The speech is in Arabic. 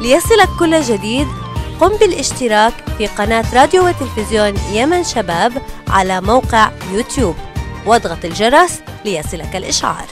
ليصلك كل جديد. قم بالاشتراك في قناة راديو وتلفزيون يمن شباب على موقع يوتيوب. واضغط الجرس ليصلك الإشعار.